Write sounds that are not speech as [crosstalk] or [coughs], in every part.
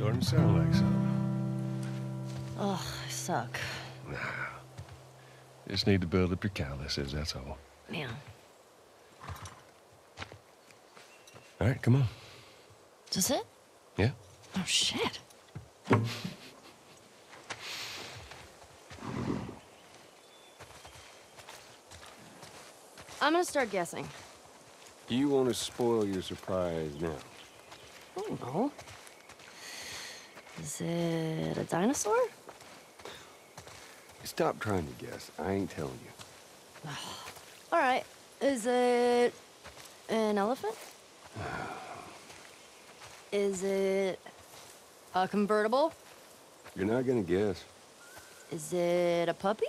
starting to sound like something. Ugh, I suck. Just need to build up your calluses, that's all. Yeah. All right, come on. Is it? Yeah? Oh, shit. I'm gonna start guessing. Do you want to spoil your surprise now? I don't know. Is it a dinosaur? Stop trying to guess. I ain't telling you. [sighs] All right. Is it an elephant? [sighs] Is it a convertible? You're not gonna guess. Is it a puppy?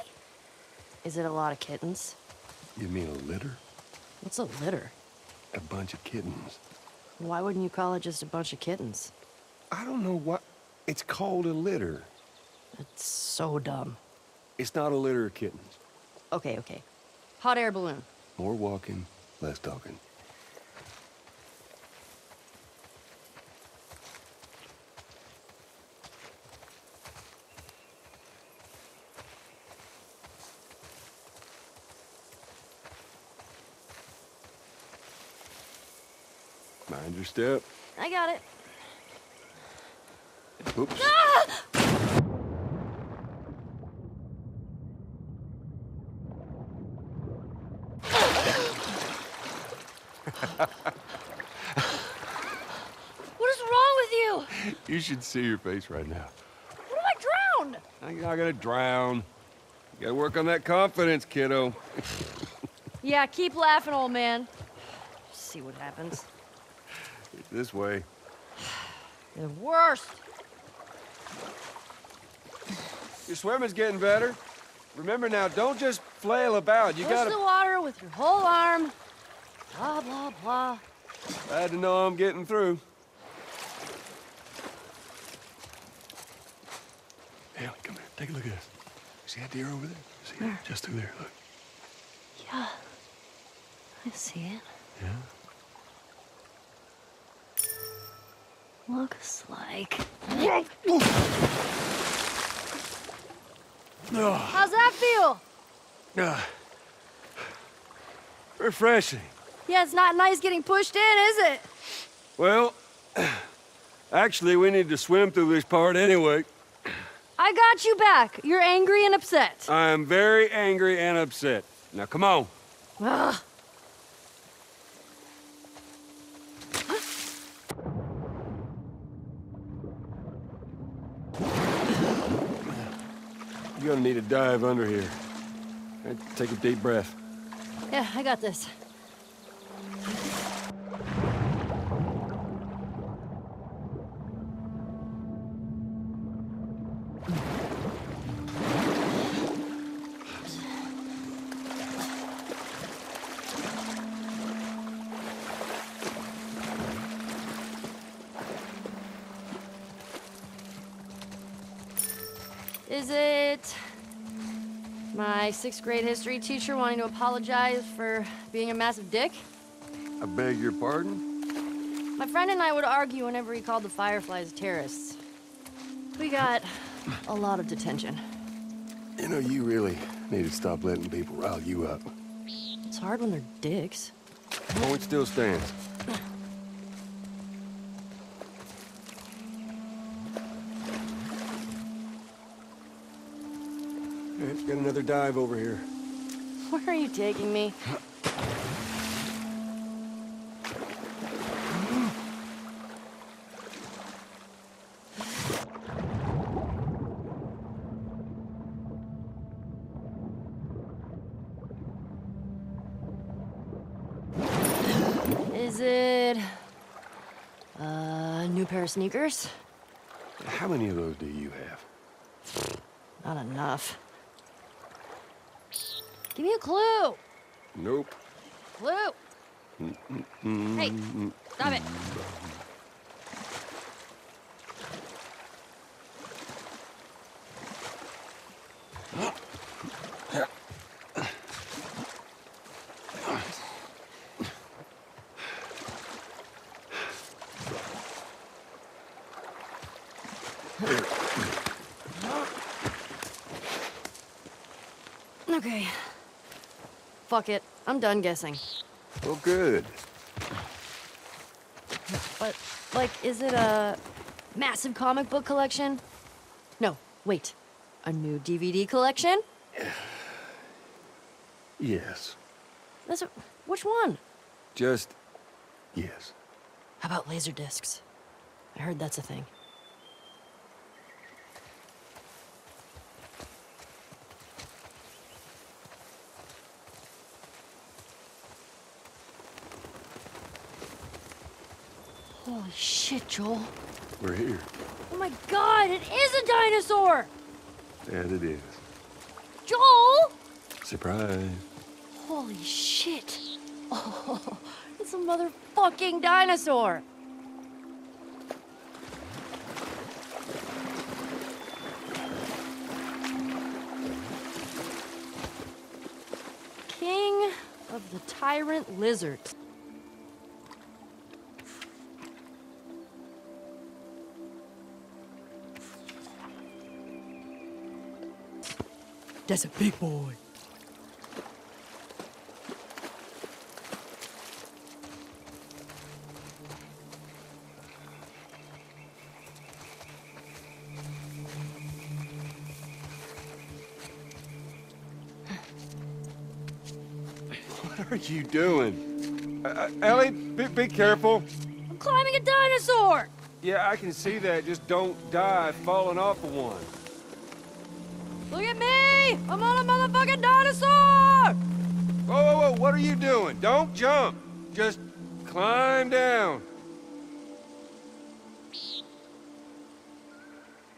Is it a lot of kittens? You mean a litter? What's a litter? A bunch of kittens. Why wouldn't you call it just a bunch of kittens? I don't know what. It's called a litter. That's so dumb. It's not a litter of kittens. Okay, okay. Hot air balloon. More walking, less talking. Mind your step. I got it. Oops. [laughs] What is wrong with you? You should see your face right now. What if I drowned? You're not gonna drown. You gotta work on that confidence, kiddo. [laughs] Yeah, keep laughing, old man. See what happens. This way. [sighs] The worst. Your swimming's getting better. Remember now, don't just flail about. You Push gotta. the water with your whole arm. Blah, blah, blah. Glad to know I'm getting through. Haley, come here. Take a look at this. See that deer over there? See it? Just through there. Look. Yeah. I see it. Yeah. Looks like. Oh, How's that feel? ah. refreshing. Yeah, it's not nice getting pushed in, is it? Well, actually, we need to swim through this part anyway. I got you back. You're angry and upset. I'm very angry and upset. Now, come on. Ugh. Gonna need a dive under here. Take a deep breath. Yeah, I got this. My sixth grade history teacher wanting to apologize for being a massive dick? I beg your pardon? My friend and I would argue whenever he called the Fireflies terrorists. We got a lot of detention. You know, you really need to stop letting people rile you up. It's hard when they're dicks. Point still stands. Get another dive over here. Where are you taking me? Is it a new pair of sneakers? How many of those do you have? Not enough. Give me a clue. Nope. Clue. Hey, stop it. [gasps] [gasps] [gasps] Okay. Fuck it. I'm done guessing. Well, good. But, like, is it a massive comic book collection? No, wait. A new DVD collection? [sighs] Yes. That's a, which one? Just yes. How about laser discs? I heard that's a thing. Holy shit, Joel. We're here. Oh my god, it is a dinosaur! And it is. Joel! Surprise. Holy shit. [laughs] Oh, it's a motherfucking dinosaur. King of the tyrant lizards. That's a big boy. What are you doing? Uh, uh, Ellie, be, be careful. I'm climbing a dinosaur! Yeah, I can see that. Just don't die falling off of one. Look at me! I'm on a motherfucking dinosaur! Whoa, whoa, whoa! What are you doing? Don't jump. Just climb down.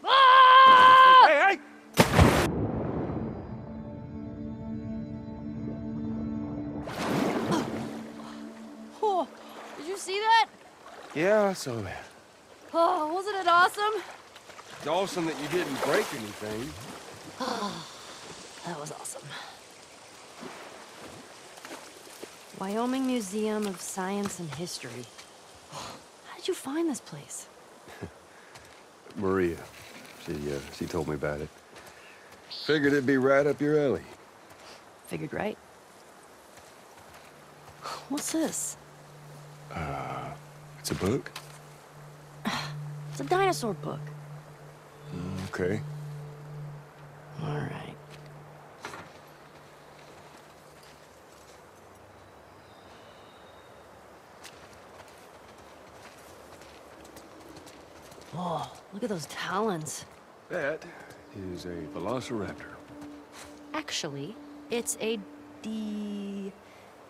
Ah! Hey, hey! Oh, did you see that? Yeah, I saw that. Oh, wasn't it awesome? It's awesome that you didn't break anything. That was awesome. Wyoming Museum of Science and History. How did you find this place? [laughs] Maria. She, uh, she told me about it. Figured it'd be right up your alley. Figured right. What's this? It's a book? [sighs] It's a dinosaur book. Okay. All right. Whoa, look at those talons. That is a velociraptor. Actually, it's a D.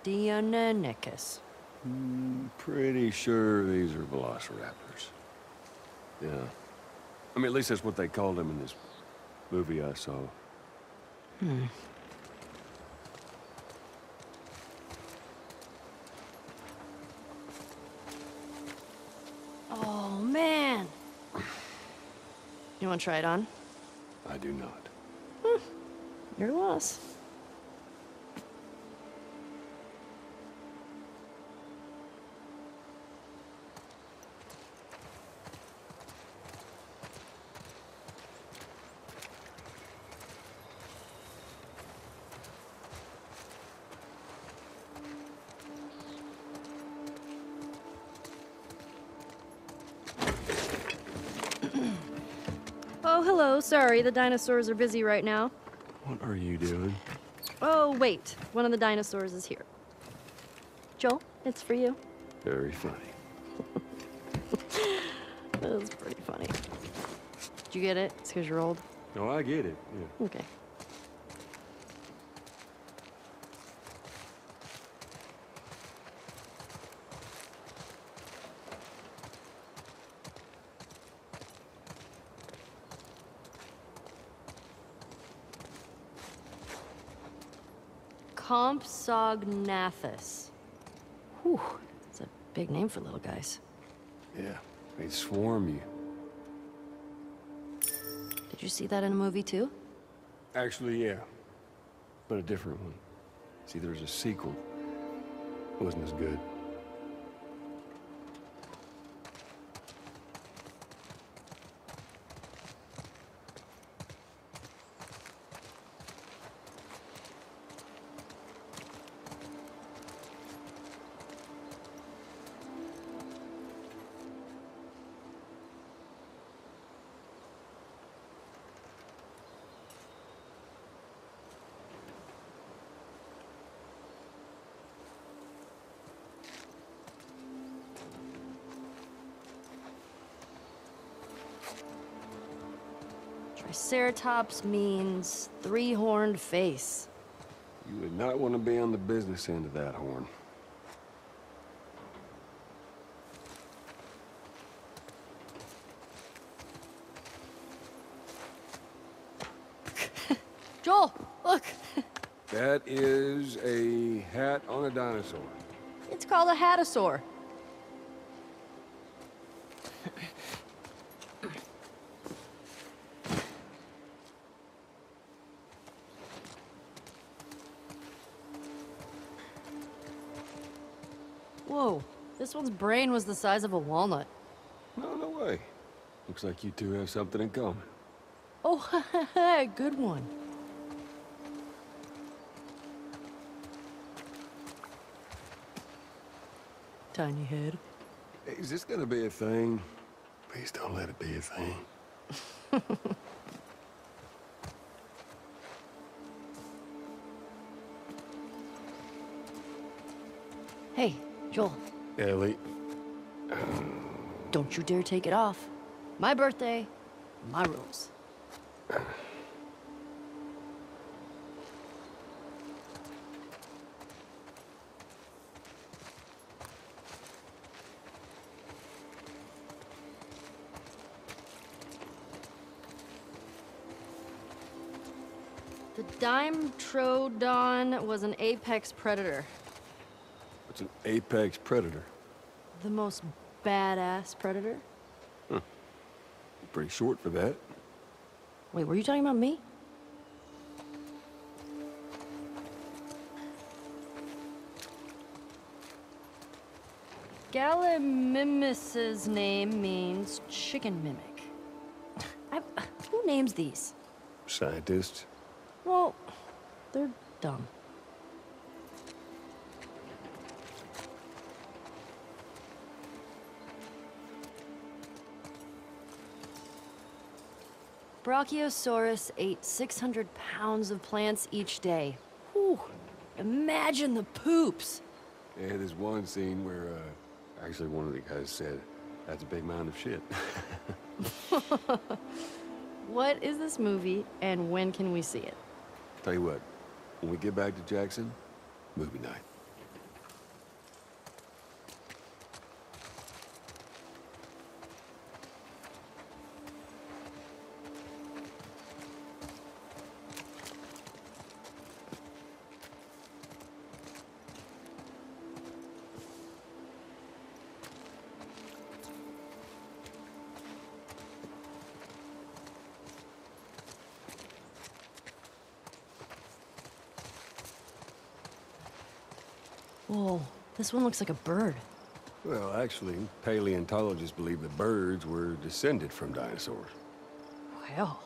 Deinonychus. Hmm, pretty sure these are velociraptors. Yeah. I mean, at least that's what they called them in this movie I saw. Oh, man. You want to try it on? I do not. Hmm. Your loss. Sorry, the dinosaurs are busy right now. What are you doing? Oh, wait. One of the dinosaurs is here. Joel, it's for you. Very funny. [laughs] That was pretty funny. Did you get it? It's because you're old. No, I get it. Yeah. Okay. Compsognathus. Whew, it's a big name for little guys. Yeah. They swarm you. Did you see that in a movie too? Actually, yeah. But a different one. See, there's a sequel. It wasn't as good. Triceratops means three-horned face. You would not want to be on the business end of that horn. [laughs] Joel, look! That is a hat on a dinosaur. It's called a hatasaur. This one's brain was the size of a walnut. No, no way. Looks like you two have something in common. Oh, [laughs] good one. Tiny head. Hey, Is this gonna be a thing? Please don't let it be a thing. [laughs] Hey, Joel, Ellie, don't you dare take it off. My birthday, my rules. The Dimetrodon was an apex predator. Apex predator? The most badass predator? Pretty short for that. Wait, were you talking about me? Gallimimus's name means chicken mimic. [laughs] I, who names these? Scientists. Well, they're dumb. Brachiosaurus ate 600 pounds of plants each day. Whew. Imagine the poops. Yeah, there's one scene where, uh, actually one of the guys said, that's a big mound of shit. [laughs] [laughs] What is this movie, and when can we see it? Tell you what, when we get back to Jackson, movie night. This one looks like a bird. Well, actually, paleontologists believe that birds were descended from dinosaurs. Well,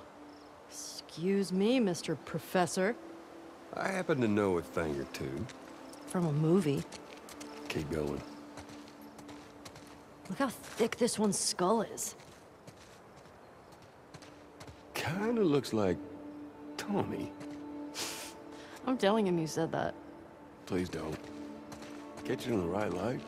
excuse me, Mr. Professor. I happen to know a thing or two. From a movie. Keep going. Look how thick this one's skull is. Kinda looks like Tommy. I'm telling him you said that. Please don't. Catch it in the right light.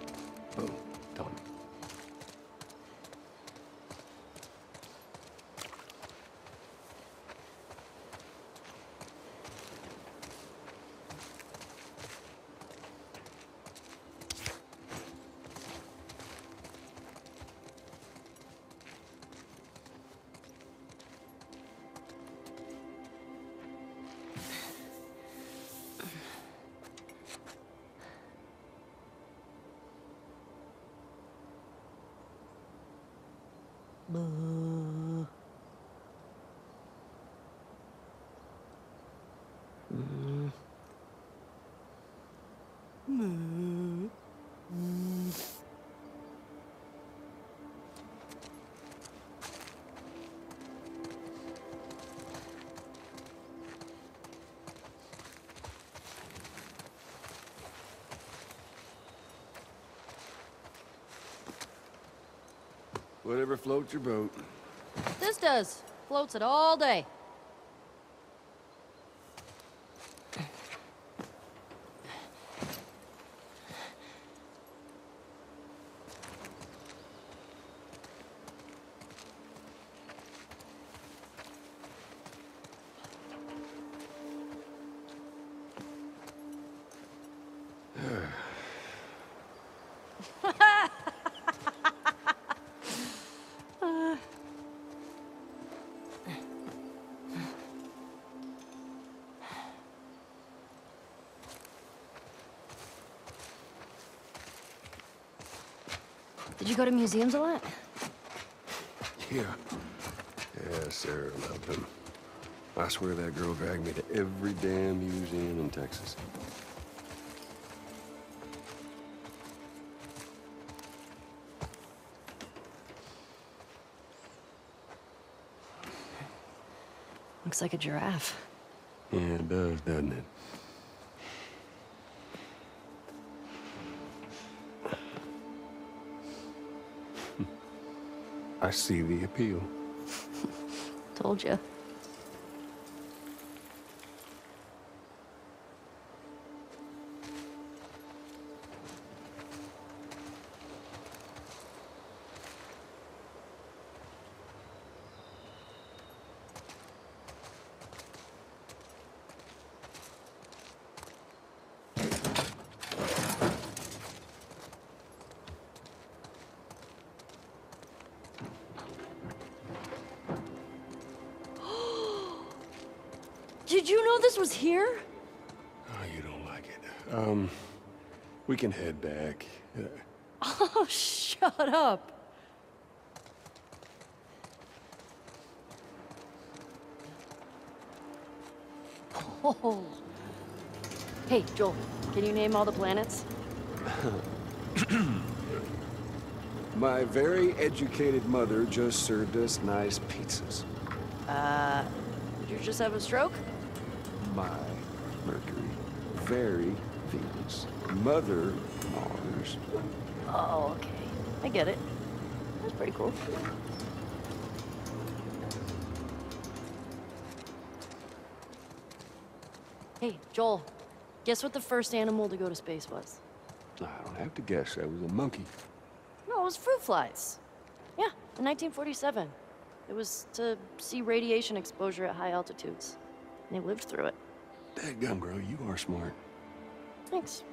Whatever floats your boat. This does. Floats it all day. Did you go to museums a lot? Yeah. Yeah, Sarah loved them. I swear that girl dragged me to every damn museum in Texas. Looks like a giraffe. Yeah, it does, doesn't it? I see the appeal. Told you. Um, we can head back. Uh, [laughs] Oh, shut up. Oh. [laughs] Hey, Joel, can you name all the planets? [coughs] my very educated mother just served us nice pizzas. Uh, did you just have a stroke? My Mercury, very Venus, mother Mars. Oh, okay. I get it. That's pretty cool. Hey, Joel, guess what the first animal to go to space was? I don't have to guess. That was a monkey. No, it was fruit flies. Yeah, in 1947. It was to see radiation exposure at high altitudes. And they lived through it. Dadgum, girl, you are smart. Thanks.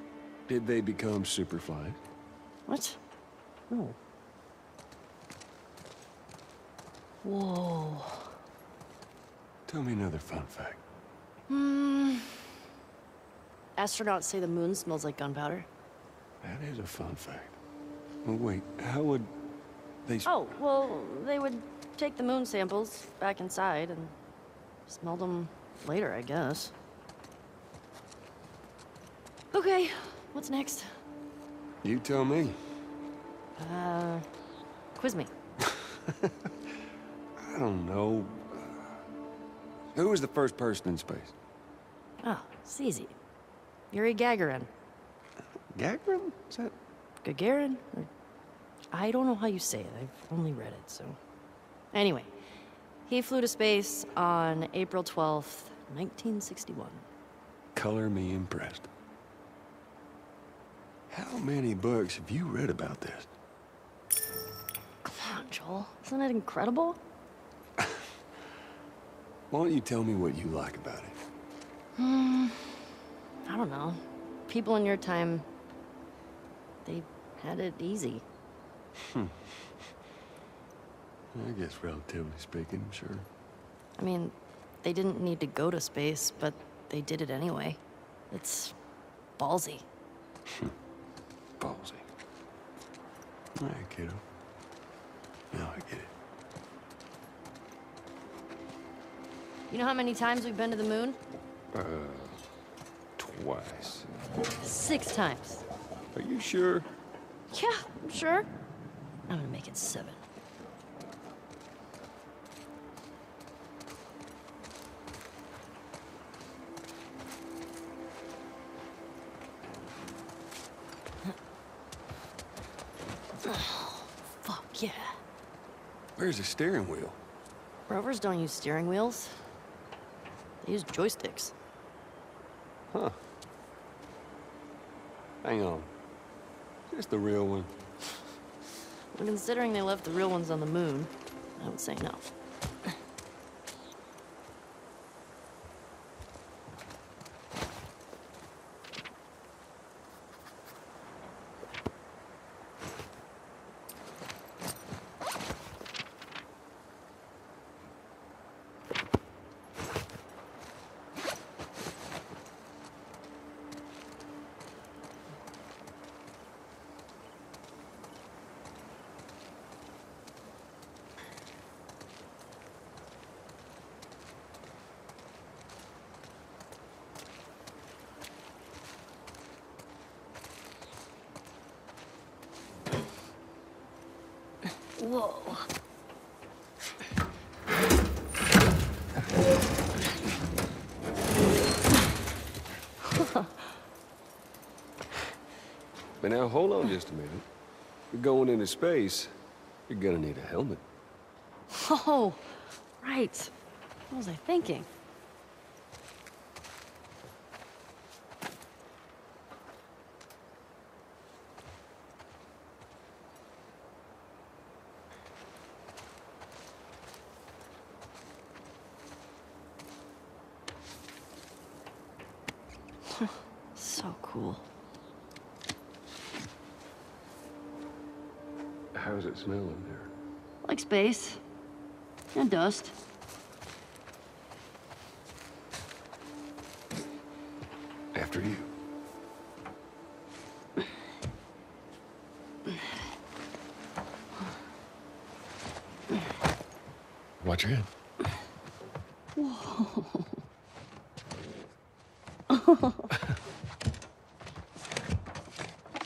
Did they become superflies? What? No. Whoa. Tell me another fun fact. Hmm. Astronauts say the moon smells like gunpowder. That is a fun fact. Well, wait, how would they... Oh, well, they would take the moon samples back inside and smell them later, I guess. Okay, what's next? You tell me. Uh, quiz me. [laughs] I don't know. Who was the first person in space? Oh, it's easy. Yuri Gagarin. Gagarin? Is that... Gagarin? Or... I don't know how you say it. I've only read it, so. Anyway, he flew to space on April 12th, 1961. Color me impressed. How many books have you read about this? Come on, Joel. Isn't it incredible? [laughs] Why don't you tell me what you like about it? Hmm. I don't know. People in your time, they had it easy. Hmm. I guess relatively speaking, sure. I mean, they didn't need to go to space, but they did it anyway. It's ballsy. Ballsy. All right, kiddo. Now I get it. You know how many times we've been to the moon? Uh, Twice. Six times. Are you sure? Yeah, I'm sure. I'm gonna make it seven. Where's the steering wheel? Rovers don't use steering wheels. They use joysticks. Huh. Hang on. Is the real one? Well, considering they left the real ones on the moon, I would say no. Now, hold on just a minute. You're going into space, you're gonna need a helmet. Oh, right. What was I thinking? [laughs] so cool. How's it smell in there? Like space. And dust. After you. Watch your head.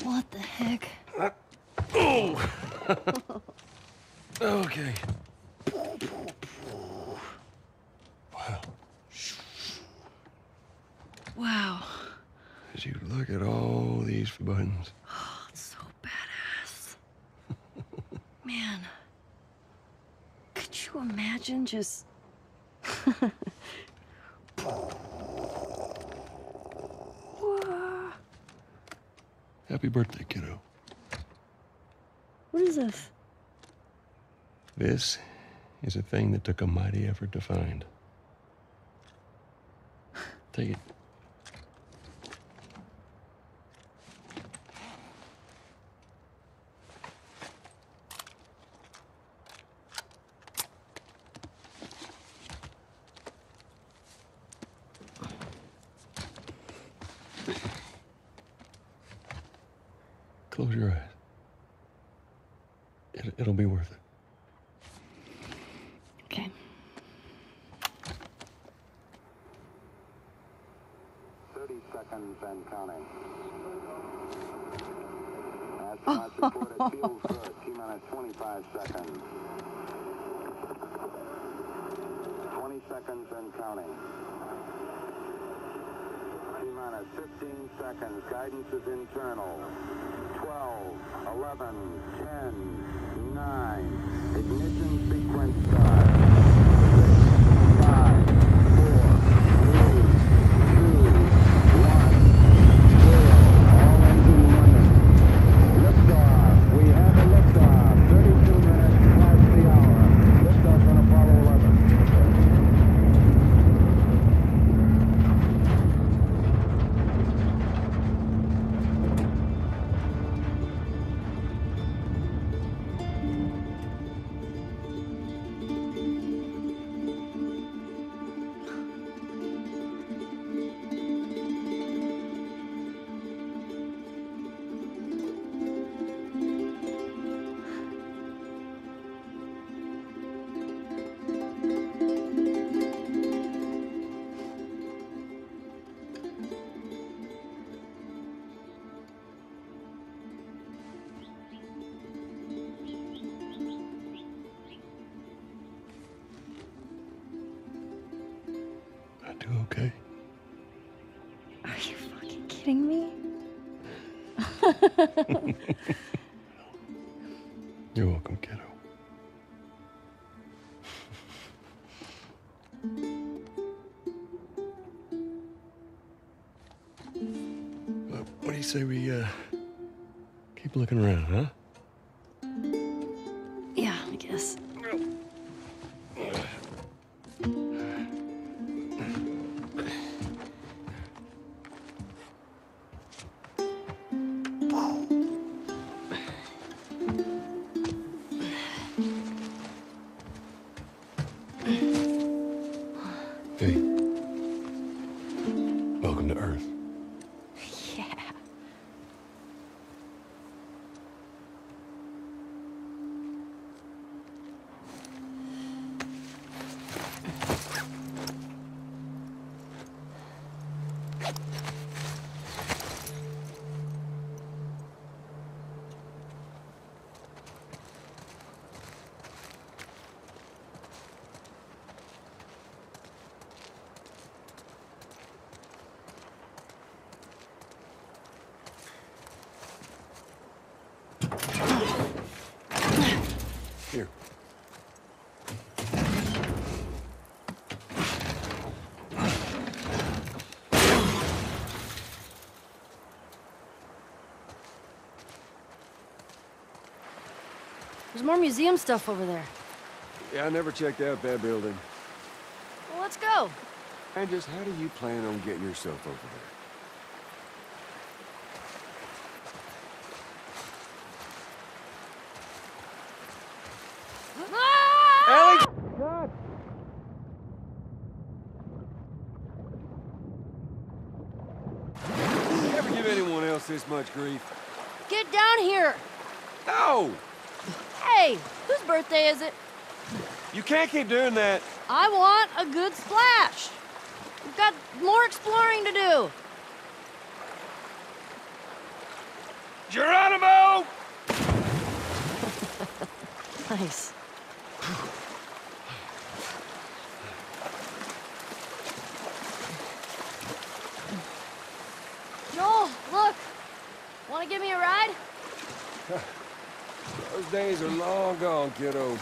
What the heck? Okay. Wow. Wow. As you look at all these buttons. That's so badass. Man. Could just. Happy birthday, kiddo. What is this? This is a thing that took a mighty effort to find. Take it. Close your eyes. It, it'll be worth it. Okay. Thirty seconds and counting. Astronauts report it feels good. T minus 25 seconds. 20 seconds and counting. T minus 15 seconds. Guidance is internal. 12, 11, 10, 9. Ignition sequence start. Do okay. Are you fucking kidding me? [laughs] You're welcome, kiddo. [laughs] What do you say we uh, keep looking around, huh? There's more museum stuff over there. Yeah, I never checked out that building. Well, let's go. And just how do you plan on getting yourself over there? Ah! You ever give anyone else this much grief? Get down here! No! Hey, whose birthday is it? You can't keep doing that. I want a good splash. We've got more exploring to do. Geronimo! [laughs] Nice. Joel, look. Want to give me a ride? Those days are long gone, kiddo.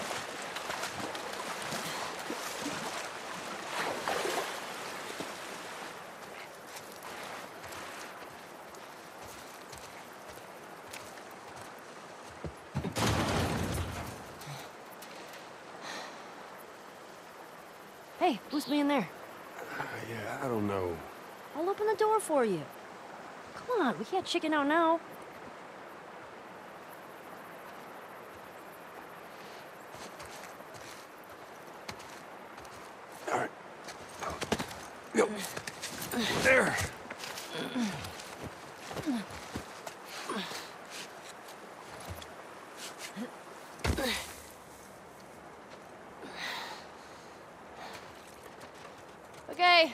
Hey, who's being there? Uh, yeah, I don't know. I'll open the door for you. Come on, we can't chicken out now. All right. Go. There. Okay,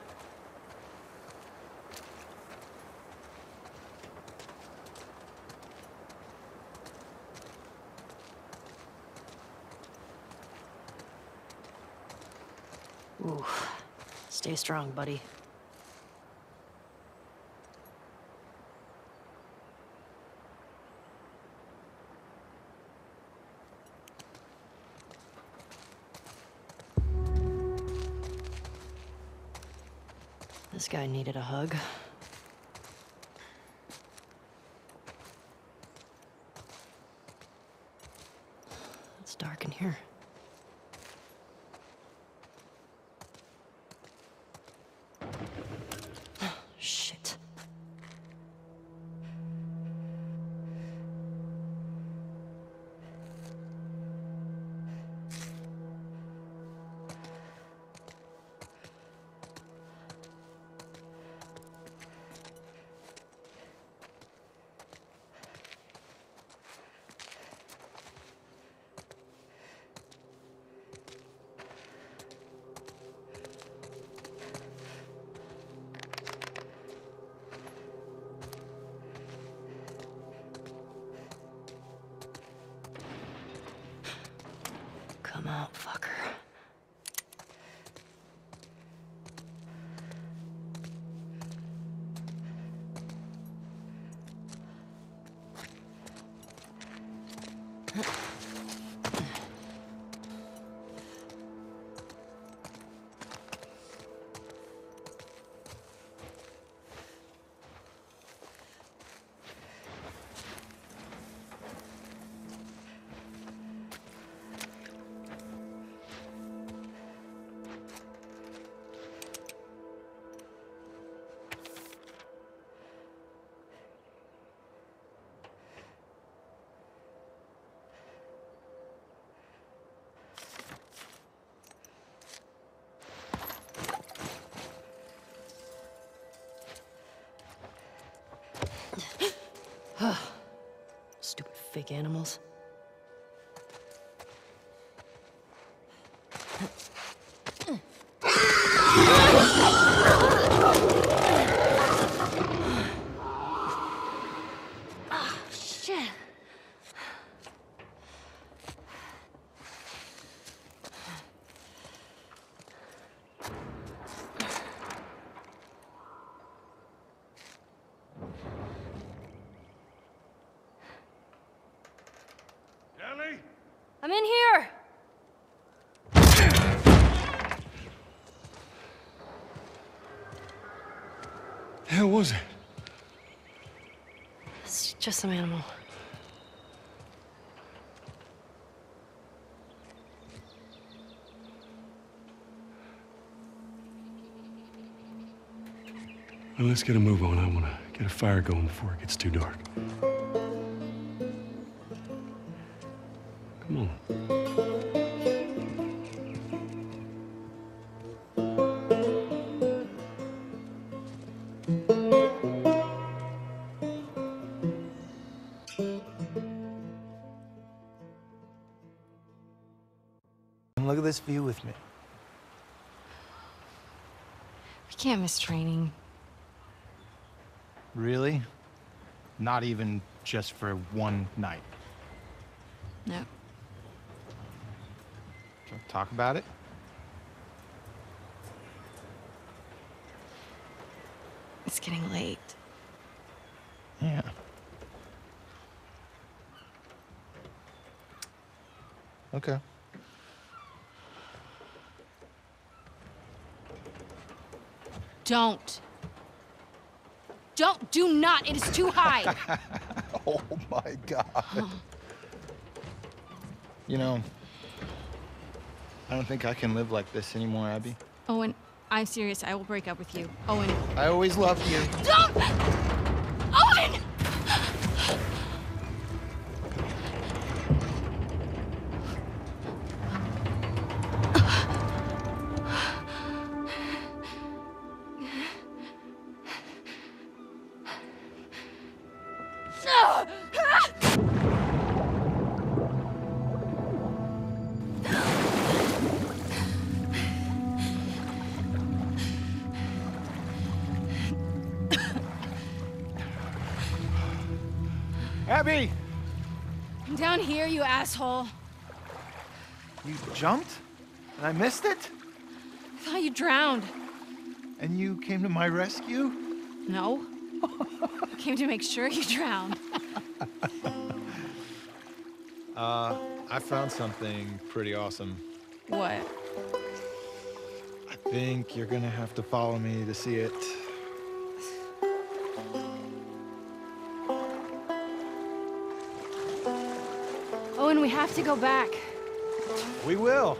Stay strong, buddy. This guy needed a hug. Fake animals. I'm in here! The hell was it? It's just some animal. Well, let's get a move on. I want to get a fire going before it gets too dark. This view with me. We can't miss training. Really? Not even just for one night. No. Talk about it? It's getting late. Yeah. Okay. Don't. Don't. Do not. It is too high. [laughs] Oh my god. you know, I don't think I can live like this anymore, Abby. Owen, I'm serious. I will break up with you. Owen. I always loved you. Don't! I missed it? I thought you drowned. And you came to my rescue? No. I came to make sure you drowned. [laughs] Uh, I found something pretty awesome. What? I think you're gonna have to follow me to see it. Owen, we have to go back. We will.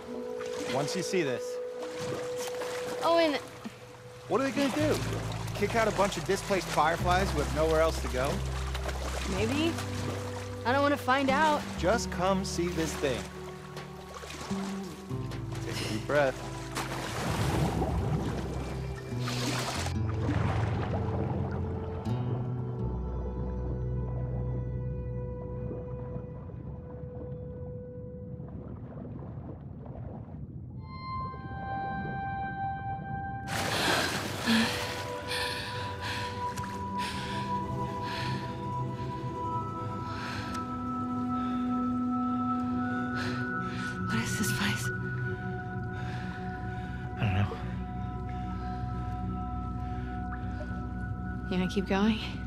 Once you see this. Oh, Owen, What are they gonna do? Kick out a bunch of displaced fireflies with nowhere else to go? maybe? I don't want to find out. Just come see this thing. Take a deep breath. Keep going?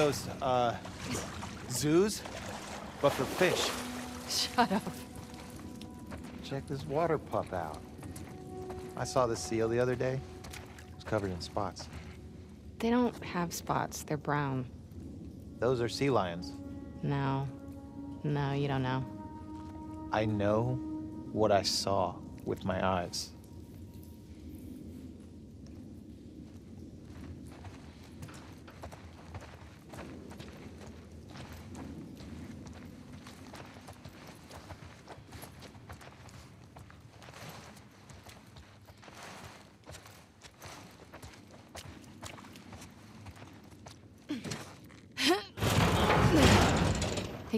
Those, uh, zoos, but for fish. Shut up. Check this water pup out. I saw this seal the other day. It was covered in spots. They don't have spots. They're brown. Those are sea lions. No. No, you don't know. I know what I saw with my eyes.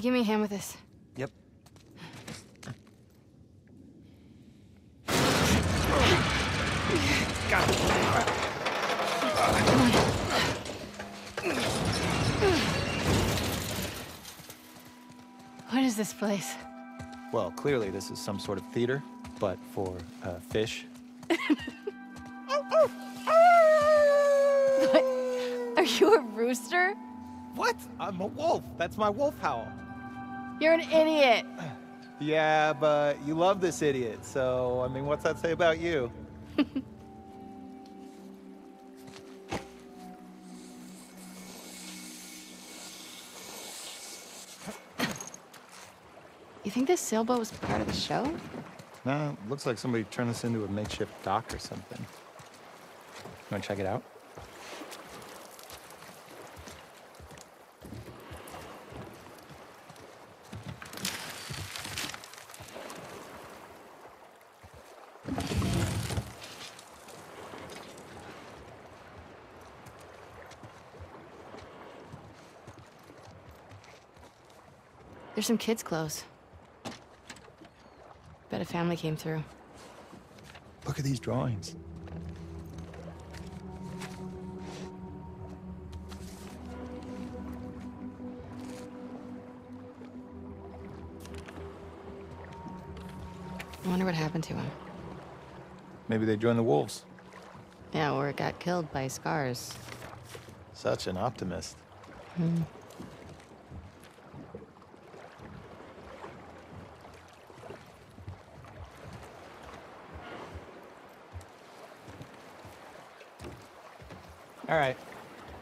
Give me a hand with this? Yep. Got it. What is this place? Well, clearly this is some sort of theater, but for uh, fish. [laughs] Are you a rooster? What? I'm a wolf. That's my wolf howl. You're an idiot. Yeah, but you love this idiot, so I mean, what's that say about you? You think this sailboat was part of the show? No, looks like somebody turned this into a makeshift dock or something. You wanna check it out? There's some kids' clothes. Bet a family came through. Look at these drawings. I wonder what happened to him. Maybe they joined the wolves. Yeah, or got killed by scars. Such an optimist. All right,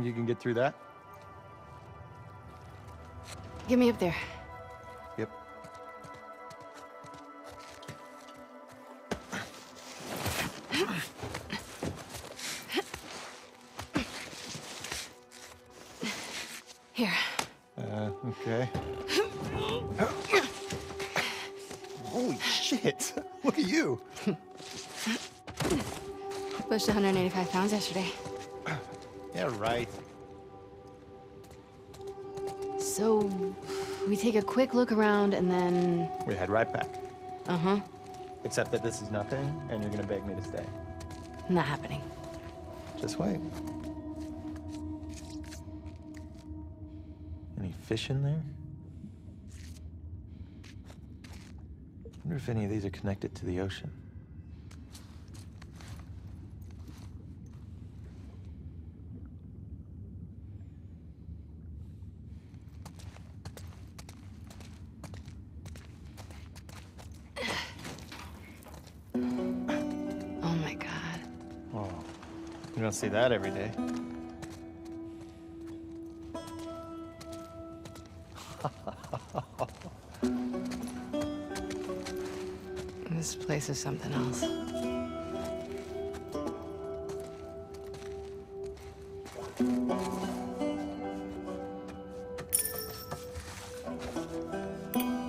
Think you can get through that? Get me up there. Yep. Here. Uh, okay. Holy shit! [laughs] Look at you! Pushed 185 pounds yesterday. Right. So, we take a quick look around and then. We head right back. Uh huh. Except that this is nothing, and you're gonna beg me to stay. Not happening. Just wait. Any fish in there? wonder if any of these are connected to the ocean. See that every day. [laughs] This place is something else.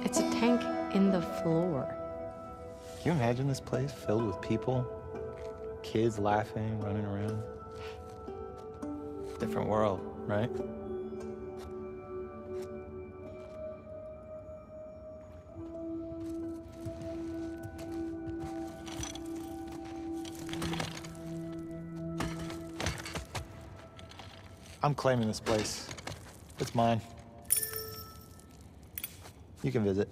It's a tank in the floor. Can you imagine this place filled with people? Kids laughing, running around. Different world, right? I'm claiming this place. It's mine. You can visit.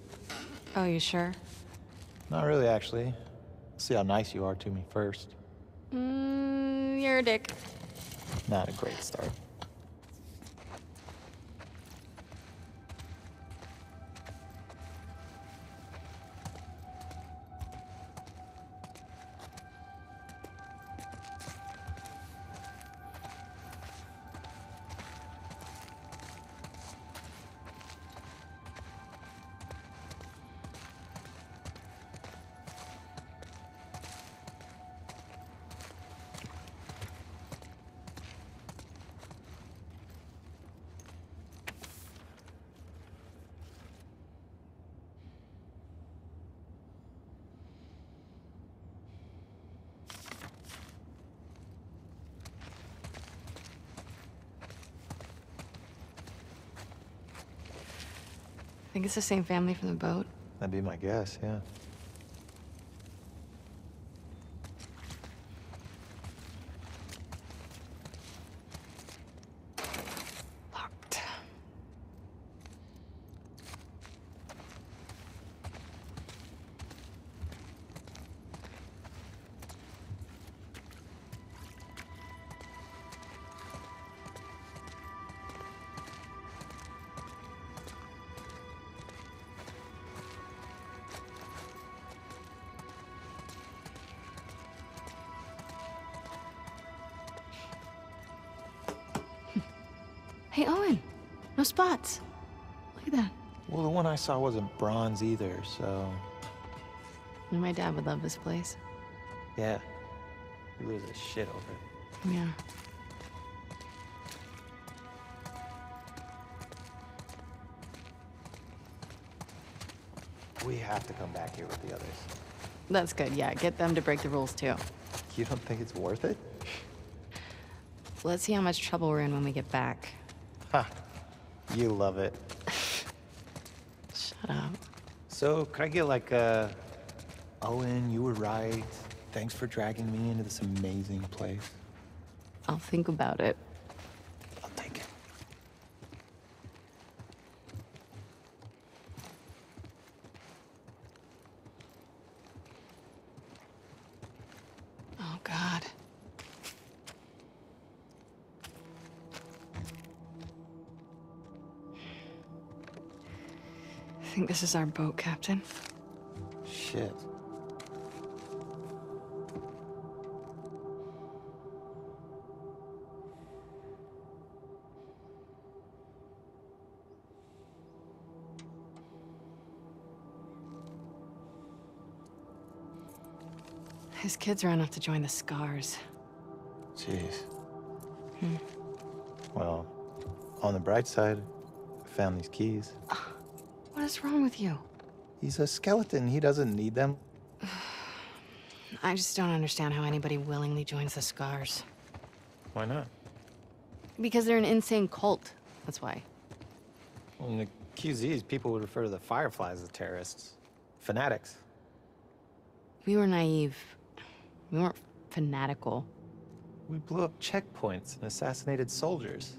Oh, you sure? Not really, actually. See how nice you are to me first. Mm, you're a dick. Not a great start. Think it's the same family from the boat? That'd be my guess, yeah. Spots. Look at that. Well, the one I saw wasn't bronze either, so My dad would love this place. yeah. He loses shit over it. Yeah. We have to come back here with the others. That's good. Yeah, get them to break the rules too. You don't think it's worth it? Let's see how much trouble we're in when we get back. You love it. Shut up. So, could I get like a. Owen, you were right. Thanks for dragging me into this amazing place. I'll think about it. I'll take it. Oh, God. I think this is our boat, Captain. Shit. His kids ran off to join the Scars. Jeez. Hmm. Well, on the bright side, I found these keys. What is wrong with you? He's a skeleton. He doesn't need them. [sighs] I just don't understand how anybody willingly joins the Scars. Why not? Because they're an insane cult. That's why. Well, in the QZs, people would refer to the Fireflies as terrorists. Fanatics. We were naive. We weren't fanatical. We blew up checkpoints and assassinated soldiers.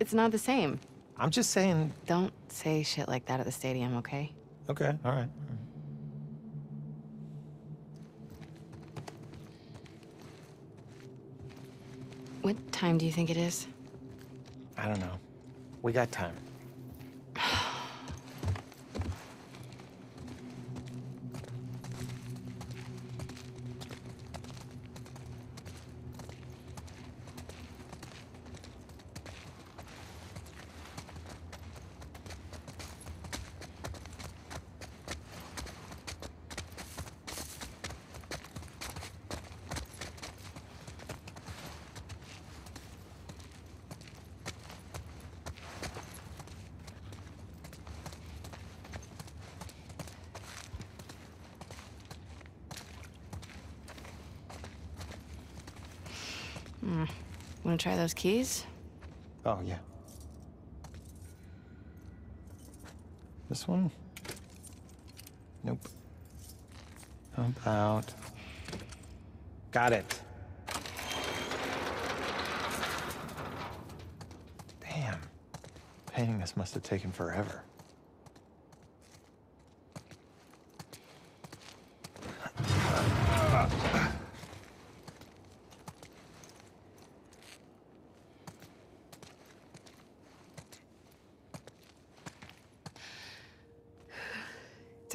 It's not the same. I'm just saying. Don't say shit like that at the stadium, okay? Okay, all right. What time do you think it is? I don't know. We got time. Wanna try those keys? Oh, yeah. This one? Nope. How about. Got it. Damn. Painting this must have taken forever.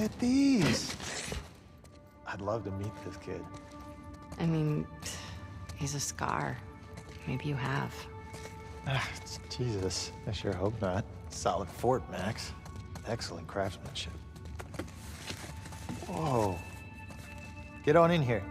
at these. I'd love to meet this kid. I mean, He's a scar. Maybe you have. Ah, Jesus, I sure hope not. Solid fort, Max. Excellent craftsmanship. Whoa. Get on in here.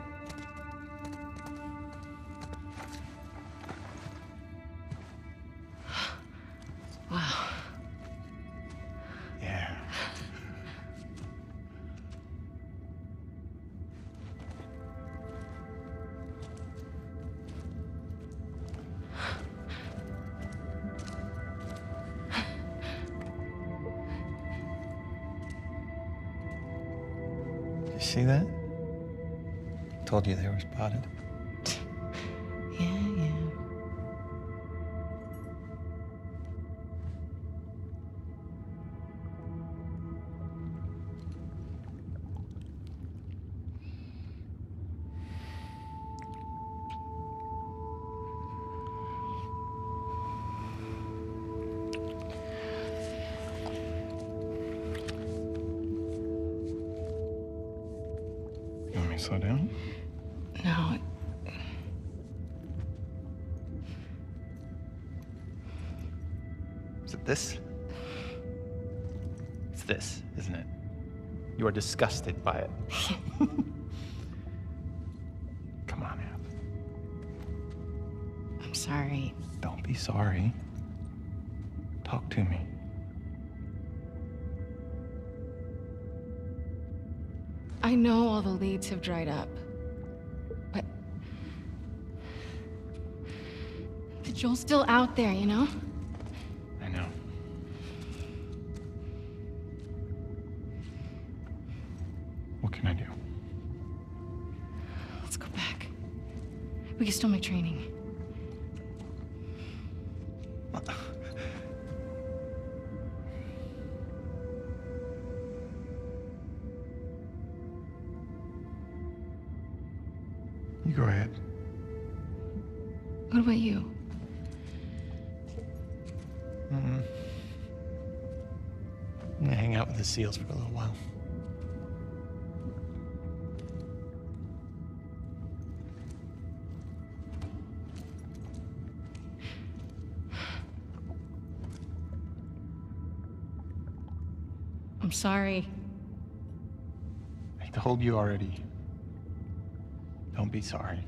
This, isn't it? You are disgusted by it. [laughs] Come on, Ab. I'm sorry. Don't be sorry. Talk to me. I know all the leads have dried up. But. But Joel's still out there, you know? We can still make training. You go ahead. What about you? Mm-mm. I'm gonna hang out with the seals for a little while. Sorry. I told you already. Don't be sorry.